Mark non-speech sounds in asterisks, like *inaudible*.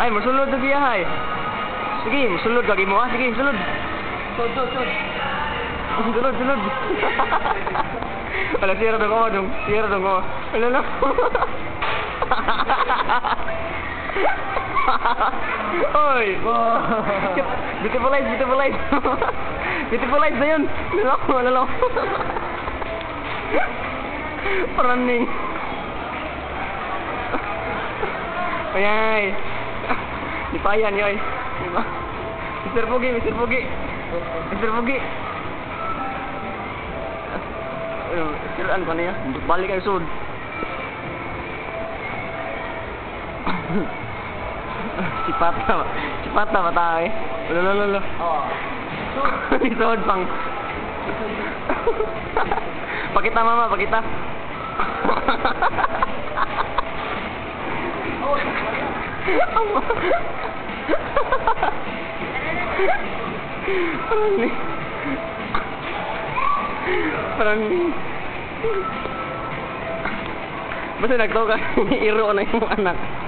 Ay, masulod lagi ay. Sige, masulod lagi mo ah. Sige, sulod. Sud, sud, sud. Sulod, sulod. Wala, sira dong ko, dong. Sira dong ko. Wala na. *laughs* Oy! *laughs* Beautiful eyes, beautiful eyes. *laughs* beautiful eyes na yun. Wala, wala lang. Paraning. Ay, *laughs* Di payan yoi. Mister Pugi, Mister Pugi. Mister Pugi. Kiraan ko ya, untuk Balik ke sud. Cepat lah, ba? Sipat na lo lo. eh? Lolo, lolo. Oo. Soon pang. pakita mama, pakita. Parang ni... Parang ni... Basta nagtaw ka, iro na yung anak.